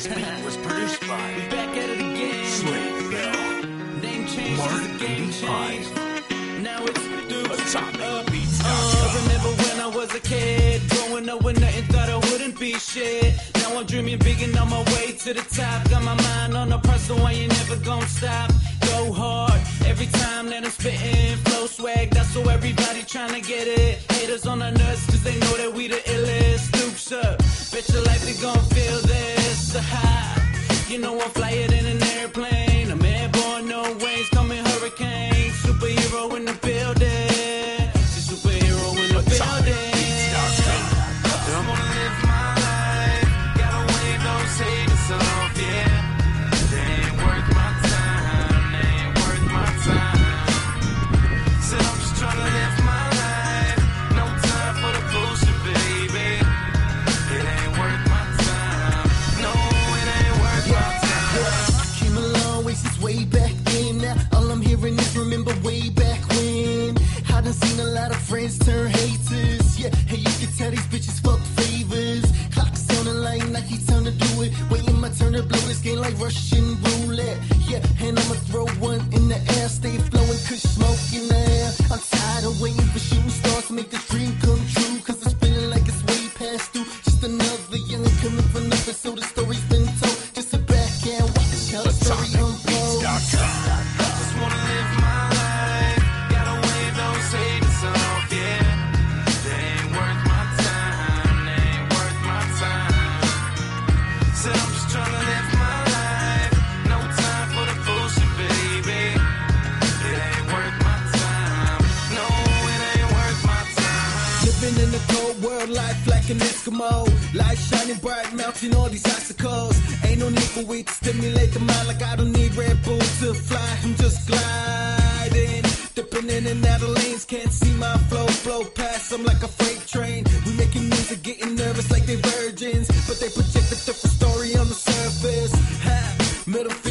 This beat was produced by We back at it again. Slave Bell. Name change Mark is game change. Now it's Dukes. Atomic Uh, Beats. uh, remember when I was a kid, growing up with nothing, thought I wouldn't be shit. Now I'm dreaming big and on my way to the top. Got my mind on the price, so I ain't never gonna stop. Go hard every time that I'm spitting. Flow swag, that's so everybody tryna get it. Haters on the nuts, cause they know that we the illest. Dukes up, bet your life they gon' feel this. A high. You know I'm flyer than an airplane. I'm Russian roulette. Yeah, and I'ma throw one in the air. Stay flowing, cause smoke in the air. I'm tired of waiting for shooting stars to make this dream come true. Cause it's feeling like it's way past due. Just another youngin' coming for nothing. So the story's Living in a cold world, life like an Eskimo. Light shining bright, melting all these icicles. Ain't no need for weed to stimulate the mind like I don't need Red Bull to fly. I'm just gliding, dipping in and out of lanes. Can't see my flow, flow past them like a freight train. We making music, getting nervous like they virgins, but they project a different story on the surface. Ha, middle finger